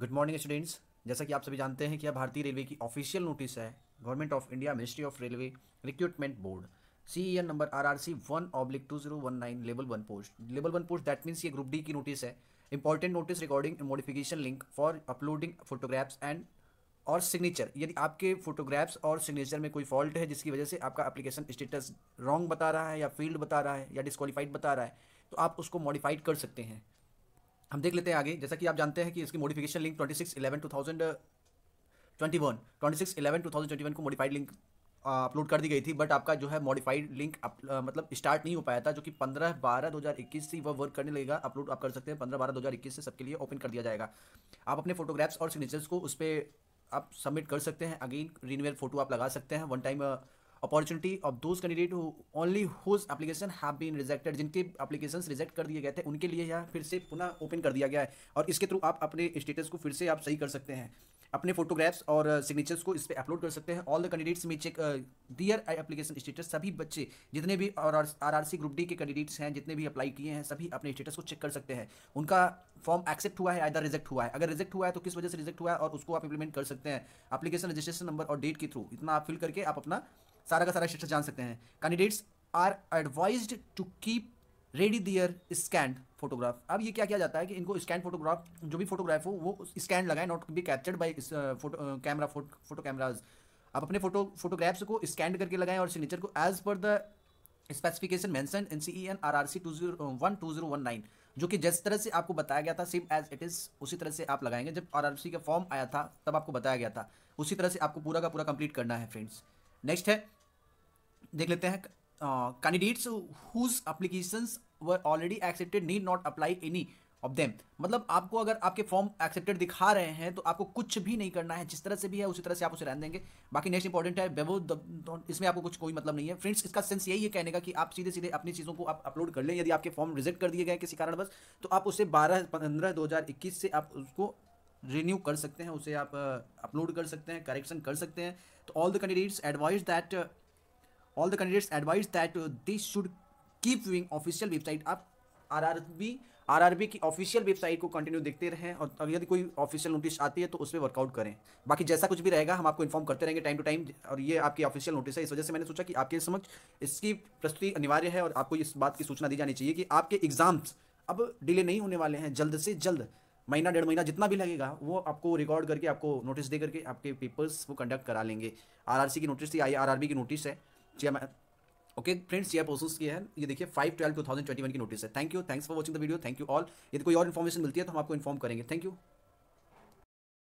Good morning students जैसा कि आप सभी जानते हैं कि यह भारतीय रेलवे की ऑफिशियल नोटिस है government of India ministry of railway recruitment board C N number R R C one oblique two zero one nine level one post level one post that means ये group D की notice है. Important notice recording modification link for uploading photographs and और signature यदि आपके photographs और signature में कोई fault है, जिसकी वजह से आपका एप्लीकेशन स्टेटस रॉन्ग बता रहा है या फ़ील्ड बता रहा है या डिस्कालीफाइड बता रहा है तो आप उसको मॉडिफाइड कर सकते हैं। हम देख लेते हैं आगे, जैसा कि आप जानते हैं कि इसकी modification link twenty six eleven two thousand twenty one twenty six eleven two thousand twenty one को मॉडिफाइड लिंक अपलोड कर दी गई थी बट आपका जो है मॉडिफाइड लिंक मतलब स्टार्ट नहीं हो पाया था, जो कि पंद्रह बारह दो हज़ार इक्कीस से वह वर्क करने लगेगा अपलोड आप कर सकते हैं, पंद्रह बारह दो हज़ार इक्कीस से सबके लिए ओपन कर दिया जाएगा। आप अपने फोटोग्राफ्स और सिग्नेचर्स को उस पर आप सबमिट कर सकते हैं अगेन रीनवेल फ़ोटो आप लगा सकते हैं one time opportunity of those candidate only whose application have been rejected जिनके एप्लीकेशन रिजेक्ट कर दिए गए थे, उनके लिए यह फिर से पुनः ओपन कर दिया गया है। और इसके थ्रू आप अपने स्टेटस को फिर से आप सही कर सकते हैं। अपने फोटोग्राफ्स और सिग्नेचर्स को इस पर अपलोड कर सकते हैं। All the candidates may check their application status सभी बच्चे, जितने भी R R C group D के कैंडिडेट्स हैं, जितने भी अप्लाई किए हैं, सभी अपने स्टेटस को चेक कर सकते हैं। उनका फॉर्म एक्सेप्ट हुआ है आइदर रिजेक्ट हुआ है। अगर रिजेक्ट हुआ है तो किस वजह से रिजेक्ट हुआ है? और उसको आप इंप्लीमेंट कर सकते हैं। एप्लीकेशन रजिस्ट्रेशन नंबर और डेट के थ्रू इतना आप फिल करके आप अपना सारा का सारा स्टेटस जान सकते हैं। Candidates are advise to keep ready their scanned photograph अब ये क्या किया जाता है कि इनको स्कैन फोटोग्राफ जो भी फोटोग्राफ हो, वो स्कैन लगाए not be captured by photo camera photo cameras आप अपने फ़ोटो फोटोग्राफ्स को स्कैन करके लगाएँ और सिग्नेचर को as per the specification mention in C E N R R C two zero one two zero one nine जो कि जिस तरह से आपको बताया गया था सेम एज इट इज़ उसी तरह से आप लगाएँगे। जब आर आर सी का फॉर्म आया था, तब आपको बताया गया था। उसी तरह से आपको पूरा का पूरा कंप्लीट करना है फ्रेंड्स नेक्स्ट है देख लेते हैं candidates whose application were already accepted need not apply any of them मतलब आपको अगर आपके फॉर्म एक्सेप्टेड दिखा रहे हैं तो आपको कुछ भी नहीं करना है। जिस तरह से भी है, उसी तरह से आप उसे रहने देंगे। बाकी नेक्स्ट इंपॉर्टेंट है बेवो इसमें आपको कुछ कोई मतलब नहीं है। फ्रेंड्स इसका सेंस यही है कहने का कि आप सीधे सीधे अपनी चीज़ों को आप अपलोड कर लें। यदि आपके फॉर्म रिजेक्ट कर दिए गए किसी कारण बस तो आप उसे बारह, पंद्रह, दो हज़ार इक्कीस से आप उसको रिन्यू कर सकते हैं। उसे आप अपलोड कर सकते हैं करेक्शन कर सकते हैं। तो all the candidates advise that all the candidates advise that this should keep wing official website आप आर बी बी की ऑफिशियल वेबसाइट को कंटिन्यू देखते रहें और अगर यदि कोई ऑफिशियल नोटिस आती है तो उस पर वर्कआउट करें। बाकी जैसा कुछ भी रहेगा, हम आपको इन्फॉर्म करते रहेंगे टाइम टू टाइम और ये आपकी ऑफिशियल नोटिस है। इस वजह से मैंने सोचा कि आपके समझ इसकी प्रस्तुति अनिवार्य है और आपको इस बात की सूचना दी जानी चाहिए कि आपके एग्ज़ाम्स अब डिले नहीं होने वाले हैं। जल्द से जल्द, महीना, डेढ़ महीना जितना भी लगेगा, वो आपको रिकॉर्ड करके, आपको नोटिस दे करके आपके पेपर्स वो कंडक्ट करा लेंगे। आरआरसी की नोटिस थी आरआरबी की नोटिस है। ओके फ्रेंड्स ये पोस्ट किया है? ये देखिए five twelve two thousand twenty one की नोटिस है. Thank you thanks for watching the video thank you all यदि कोई और इन्फॉर्मेशन मिलती है तो हम आपको इन्फॉर्म करेंगे. Thank you